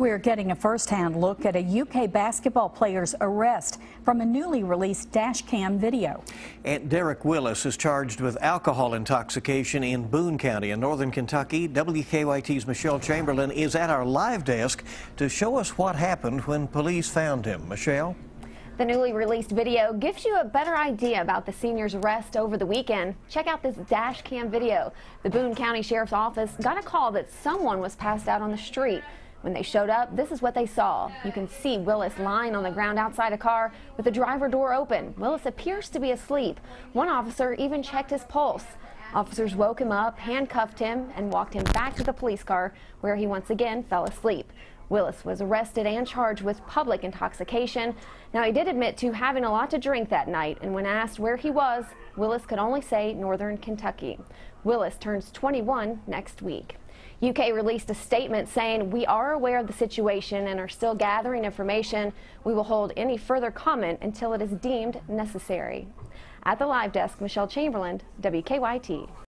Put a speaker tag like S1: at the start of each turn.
S1: We're getting a first-hand look at a UK basketball player's arrest from a newly released dash cam video.
S2: And Derek Willis is charged with alcohol intoxication in Boone County in northern Kentucky. WKYT's Michelle Chamberlain is at our live desk to show us what happened when police found him. Michelle?
S3: The newly released video gives you a better idea about the senior's arrest over the weekend. Check out this dash cam video. The Boone County Sheriff's Office got a call that someone was passed out on the street. When they showed up, this is what they saw. You can see Willis lying on the ground outside a car with the driver door open. Willis appears to be asleep. One officer even checked his pulse. Officers woke him up, handcuffed him, and walked him back to the police car where he once again fell asleep. Willis was arrested and charged with public intoxication. Now, he did admit to having a lot to drink that night, and when asked where he was, Willis could only say Northern Kentucky. Willis turns 21 next week. UK released a statement saying, We are aware of the situation and are still gathering information. We will hold any further comment until it is deemed necessary. At the live desk, Michelle Chamberlain, WKYT.